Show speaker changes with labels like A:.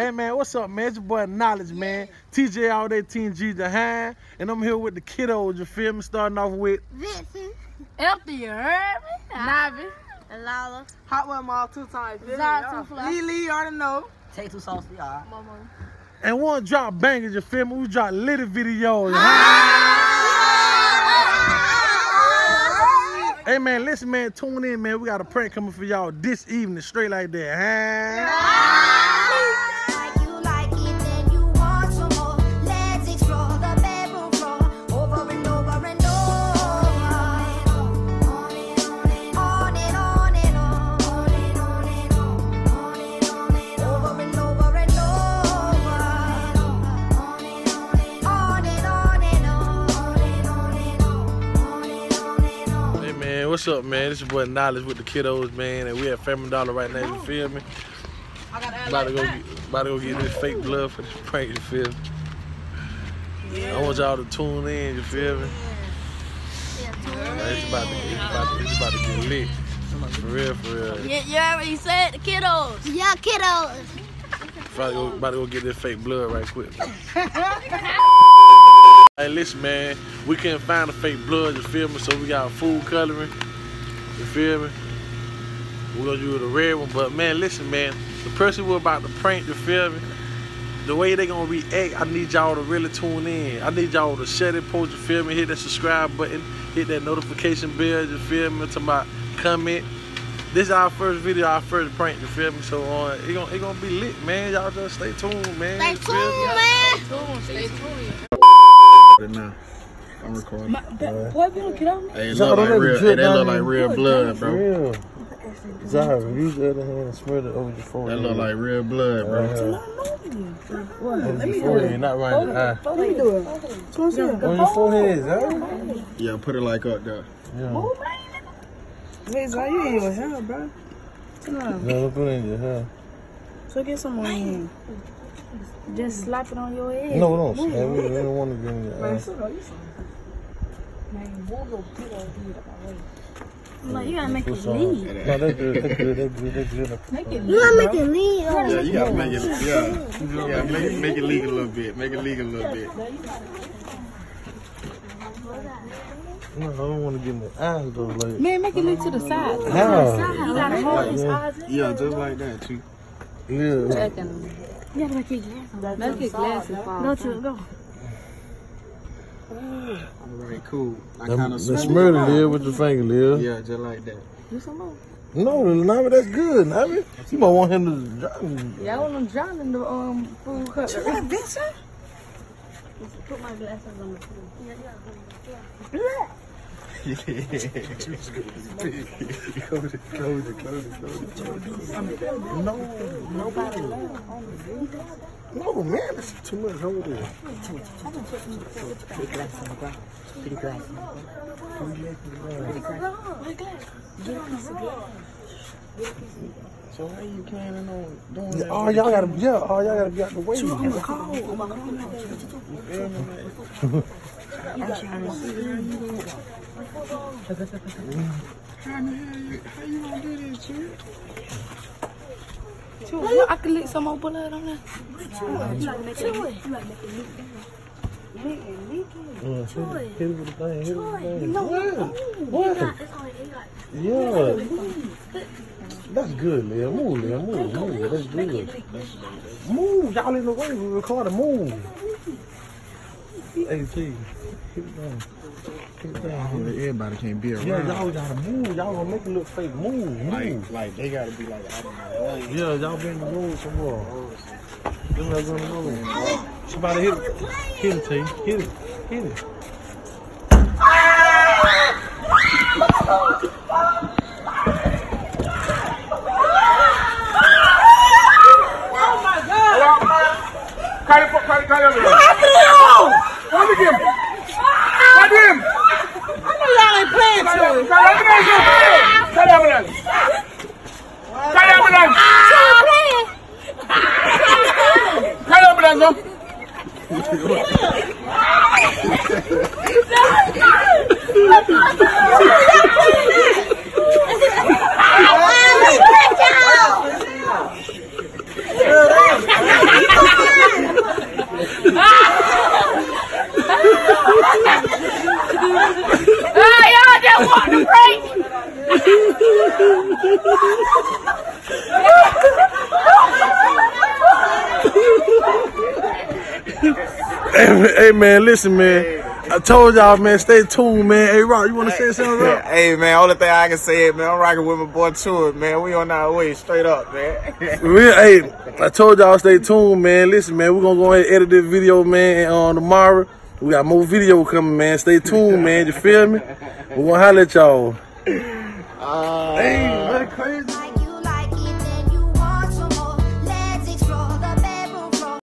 A: Hey man, what's up, man? It's your boy Knowledge, man. TJ all day, Team G the hand. And I'm here with the kiddos, you feel me? Starting off with
B: Vincent,
C: Empty, you heard me? Navi.
B: and Lala.
D: Hot one mall two times. Billy,
C: Zara
D: yeah.
C: two fly.
D: Lee Lee, you already know.
E: Take two sauce, yeah.
A: and one drop bangers, you feel me? We drop little videos. Ah! Hey man, listen man, tune in man. We got a prank coming for y'all this evening, straight like that. Huh? What's up man? This your boy Knowledge with the kiddos, man. And we at Family Dollar right now, you feel me? About to go get, about to go get this fake blood for this prank, you feel me? I want y'all to tune in, you feel me? Man, it's about to, it's about to, it's about to get lit. For real, for real.
C: Yeah, you already said the kiddos.
B: Yeah, kiddos.
A: About to, go, about to go get this fake blood right quick. hey, listen, man. We couldn't find the fake blood, you feel me? So we got food coloring, you feel me? We're gonna use the red one, but man, listen, man. The person we're about to prank, you feel me? The way they gonna react, I need y'all to really tune in. I need y'all to share that post, you feel me? Hit that subscribe button, hit that notification bell, you feel me? To my comment. This is our first video, our first prank, you feel me? So uh, it gonna it gonna be lit, man. Y'all just stay tuned, man.
B: Stay
A: You feel me?
B: tuned, man.
C: Stay tuned.
F: Right now. I'm recording.
C: Boy, we don't get on me.
F: Hey, look like real.
A: it
F: Hey,
A: drip
F: that look like real blood, bro.
A: Real. Zara, use the other hand and spread it over your forehead.
F: That look like real blood, bro.
A: Over your forehead, not right in the eye.
D: What you doing? What's?
A: On your forehead, Zara.
F: Yeah, put it like up there.
A: Yeah.
D: Hey, Zara, you in your hair, bro. Come on.
A: No, put it in your hair.
D: So get some on your. Just slap it on your head.
A: No, no, man, we, we don't want to get in your eye.
C: Like, you gotta make
A: Put
C: it
A: some-
C: leave.
A: No, good, good, good, good.
C: Make it
B: You gotta make it lean.
F: Yeah, you gotta make it. Yeah, yeah, make it make it leak a little bit. Make it leak a little bit.
A: No, I don't want to get in the eyes though, like.
C: Man, make it leave to the side.
A: How?
C: You gotta hold his
A: Yeah.
C: eyes.
F: Yeah, just like that too.
A: Yeah.
C: You gotta make your glasses. Make your glasses fall. Go to go.
F: All right, cool. I
A: That,
F: kind
A: that
F: of
A: smell the lid with your finger, lid.
F: Yeah, just like that.
C: Do some more.
A: No, Nami, that's good, Nami. You might want him to drop me.
C: Yeah, I want them drown in the um food cup.
D: That Vincent?
C: Put my glasses on the food.
A: No, nobody. No, man, that's too much. Hold it.
F: So how you planning on doing that?
A: Oh, y'all gotta, yeah, oh, y'all gotta be out the way.
C: Chew, I can lick some more blood on there.
A: Yeah, hit it hit it with the thing, hit it with the thing. What? What? Yeah. That's good, Leah. Move, Leah. Move, move. That's good. Move. Y'all in the way. We recording. Move. Hey, T. Hit it down. Hit it down.
F: Everybody can't be around.
A: Yeah, y'all gotta move. Y'all gonna make it look fake. Move, move.
F: Like, like they gotta be like out of my way.
A: Yeah, y'all been in the room some more. Them guys in the room. Somebody hit it. Hit it, T. Hit it. Hit it.
B: Ah! I don't want to break!
A: hey, hey man, listen man. I told y'all man, stay tuned man. Hey Rock, you wanna say something? Rock?
F: Hey man, only thing I can say is man, I'm rocking with my boy Tour, man. We on our way, straight up, man.
A: Real, hey, I told y'all stay tuned, man. Listen, man, we're gonna go ahead and edit this video, man, on tomorrow. We got more video coming, man. Stay tuned, man. You feel me? We're gonna holler at y'all.
F: Uh,
A: Hey, that crazy.